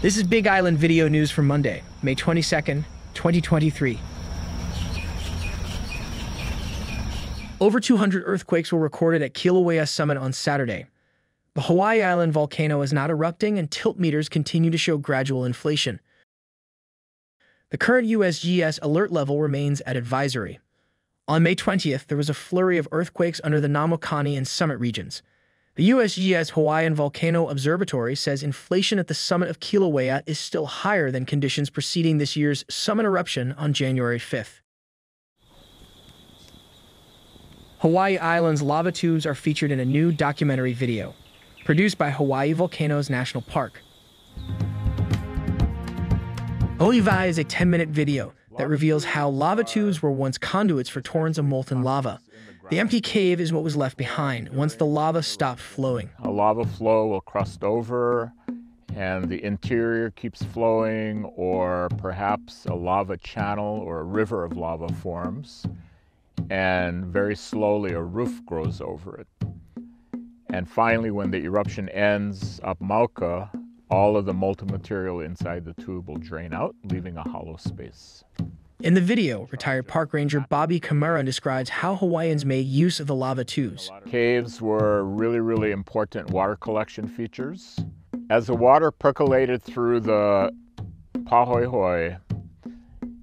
This is Big Island Video News for Monday, May 22nd, 2023. Over 200 earthquakes were recorded at Kilauea Summit on Saturday. The Hawaii Island volcano is not erupting and tilt meters continue to show gradual inflation. The current USGS alert level remains at advisory. On May 20th, there was a flurry of earthquakes under the Namokani and Summit regions. The USGS Hawaiian Volcano Observatory says inflation at the summit of Kilauea is still higher than conditions preceding this year's summit eruption on January 5th. Hawaii Island's lava tubes are featured in a new documentary video, produced by Hawaii Volcanoes National Park. Olivai is a 10 minute video that reveals how lava tubes were once conduits for torrents of molten lava. The empty cave is what was left behind once the lava stopped flowing. A lava flow will crust over and the interior keeps flowing, or perhaps a lava channel or a river of lava forms, and very slowly a roof grows over it. And finally, when the eruption ends up Mauka, all of the molten material inside the tube will drain out, leaving a hollow space. In the video, retired park ranger Bobby Camara describes how Hawaiians made use of the lava tubes. Caves were really, really important water collection features. As the water percolated through the pahoehoe,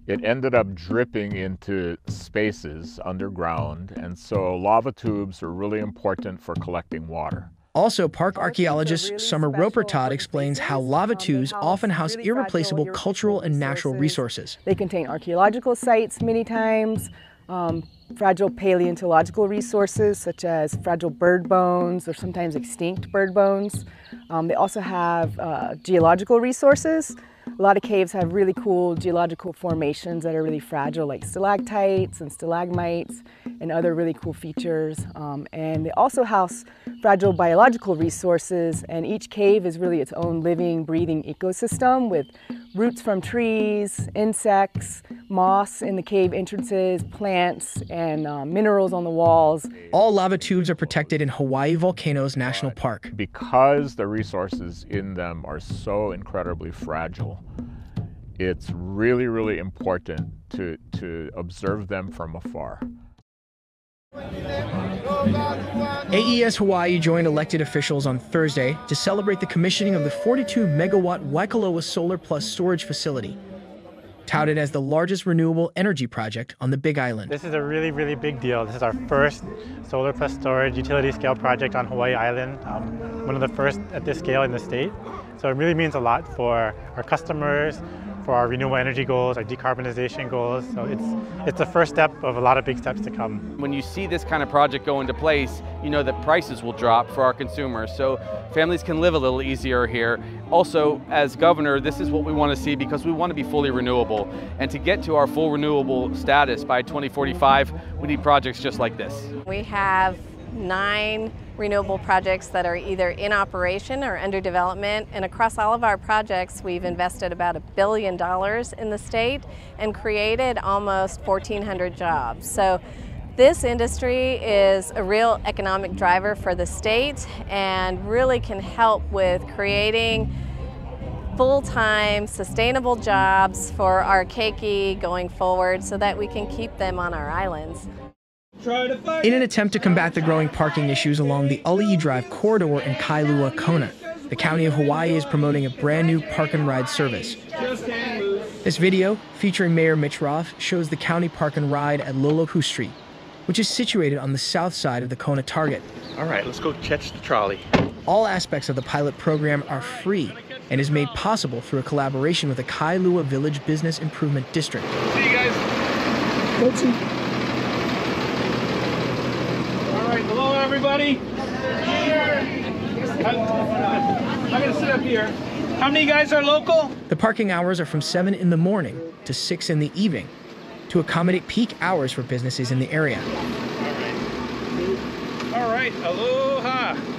it ended up dripping into spaces underground, and so lava tubes are really important for collecting water. Also, park archaeologist really Summer Roper Todd explains how lava tubes often house really irreplaceable cultural and natural resources. They contain archaeological sites many times, um, fragile paleontological resources such as fragile bird bones or sometimes extinct bird bones. Um, they also have uh, geological resources a lot of caves have really cool geological formations that are really fragile, like stalactites and stalagmites and other really cool features. Um, and they also house fragile biological resources, and each cave is really its own living, breathing ecosystem with roots from trees, insects, moss in the cave entrances, plants, and uh, minerals on the walls. All lava tubes are protected in Hawaii Volcanoes National Park. Because the resources in them are so incredibly fragile, it's really, really important to, to observe them from afar. AES Hawaii joined elected officials on Thursday to celebrate the commissioning of the 42 megawatt Waikoloa Solar Plus storage facility, touted as the largest renewable energy project on the Big Island. This is a really, really big deal. This is our first solar plus storage utility scale project on Hawaii Island, um, one of the first at this scale in the state. So it really means a lot for our customers, for our renewable energy goals, our decarbonization goals. So it's, it's the first step of a lot of big steps to come. When you see this kind of project go into place, you know that prices will drop for our consumers. So families can live a little easier here. Also, as governor, this is what we want to see because we want to be fully renewable. And to get to our full renewable status by 2045, we need projects just like this. We have nine renewable projects that are either in operation or under development. And across all of our projects, we've invested about a billion dollars in the state and created almost 1,400 jobs. So this industry is a real economic driver for the state and really can help with creating full-time sustainable jobs for our keiki going forward so that we can keep them on our islands. In an attempt to combat the growing parking issues along the Ali'i Drive corridor in Kailua, Kona, the County of Hawaii is promoting a brand new park and ride service. This video, featuring Mayor Mitch Roth, shows the county park and ride at Lolopu Street, which is situated on the south side of the Kona Target. All right, let's go catch the trolley. All aspects of the pilot program are free and is made possible through a collaboration with the Kailua Village Business Improvement District. See you guys. Let's everybody. I'm going to sit up here. How many guys are local? The parking hours are from 7 in the morning to 6 in the evening to accommodate peak hours for businesses in the area. All right. All right. Aloha.